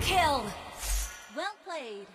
kill! Well played.